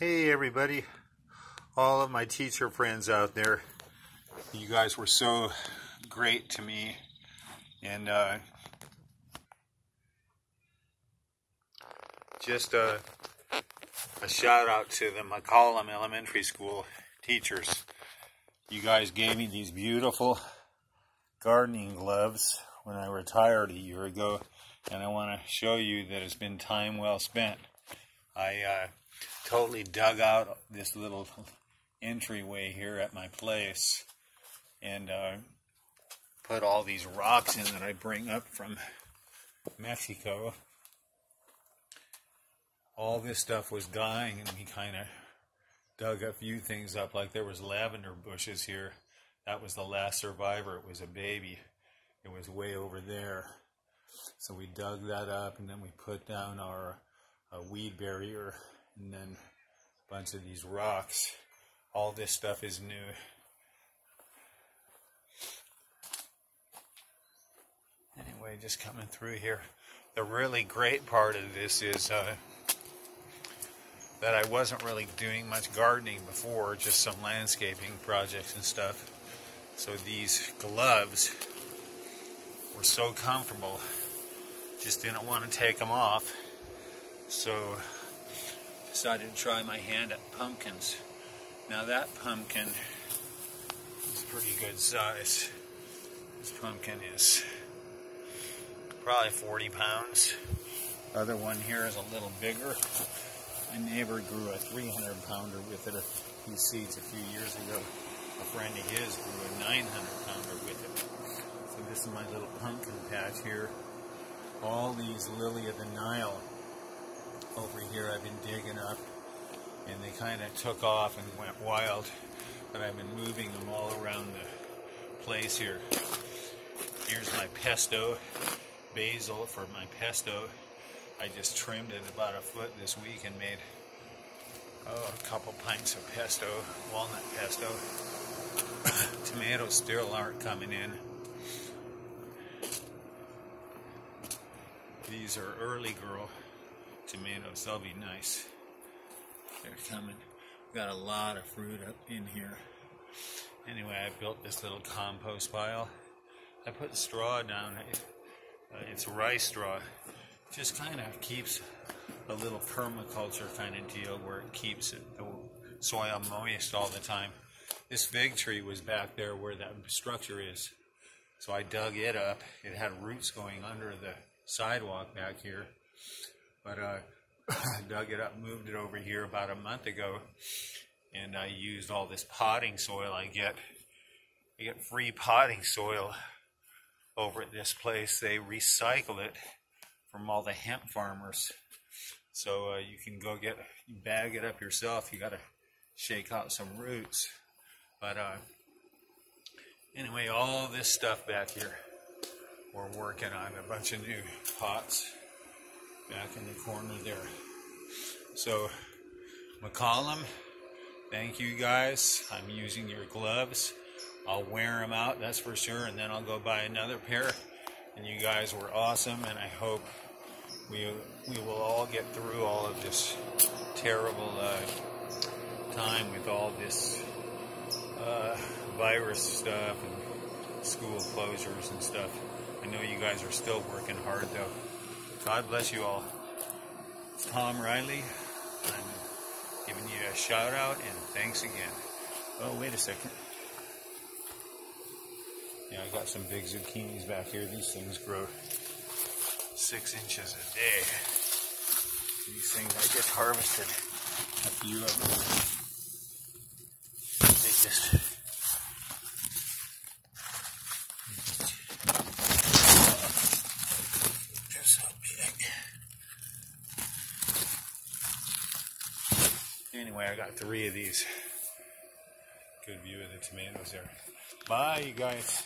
Hey everybody, all of my teacher friends out there, you guys were so great to me and uh, just a, a shout out to the McCollum Elementary School teachers. You guys gave me these beautiful gardening gloves when I retired a year ago and I want to show you that it's been time well spent. I uh, totally dug out this little entryway here at my place and uh, put all these rocks in that I bring up from Mexico. All this stuff was dying and we kind of dug a few things up like there was lavender bushes here. That was the last survivor. It was a baby. It was way over there. So we dug that up and then we put down our uh, weed barrier and then a bunch of these rocks. All this stuff is new. Anyway, just coming through here. The really great part of this is uh, that I wasn't really doing much gardening before, just some landscaping projects and stuff. So these gloves were so comfortable, just didn't want to take them off. So decided to try my hand at pumpkins. Now that pumpkin is pretty good size. This pumpkin is probably 40 pounds. Other one here is a little bigger. My neighbor grew a 300 pounder with it, these seeds a few years ago. A friend of his grew a 900 pounder with it. So this is my little pumpkin patch here. All these lily of the Nile over here I've been digging up and they kind of took off and went wild but I've been moving them all around the place here. Here's my pesto, basil for my pesto. I just trimmed it about a foot this week and made oh, a couple pints of pesto, walnut pesto. Tomatoes still aren't coming in. These are early girl tomatoes. They'll be nice. They're coming. Got a lot of fruit up in here. Anyway, I built this little compost pile. I put straw down. Uh, it's rice straw. Just kind of keeps a little permaculture kind of deal where it keeps it, the soil moist all the time. This fig tree was back there where that structure is. So I dug it up. It had roots going under the sidewalk back here. But uh, I dug it up, moved it over here about a month ago, and I used all this potting soil I get. I get free potting soil over at this place. They recycle it from all the hemp farmers. So uh, you can go get, bag it up yourself. You got to shake out some roots. But uh, anyway, all this stuff back here, we're working on a bunch of new pots back in the corner there. So, McCollum, thank you guys. I'm using your gloves. I'll wear them out, that's for sure, and then I'll go buy another pair. And you guys were awesome, and I hope we we will all get through all of this terrible uh, time with all this uh, virus stuff and school closures and stuff. I know you guys are still working hard though. God bless you all. It's Tom Riley. I'm giving you a shout out and thanks again. Oh, wait a second. Yeah, I got some big zucchinis back here. These things grow six inches a day. These things, I just harvested a few of them. They just Anyway, I got three of these. Good view of the tomatoes there. Bye, you guys.